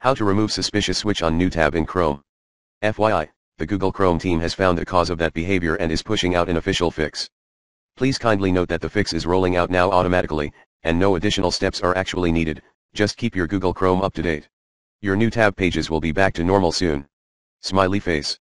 How to remove suspicious switch on new tab in Chrome. FYI, the Google Chrome team has found the cause of that behavior and is pushing out an official fix. Please kindly note that the fix is rolling out now automatically, and no additional steps are actually needed, just keep your Google Chrome up to date. Your new tab pages will be back to normal soon. Smiley face.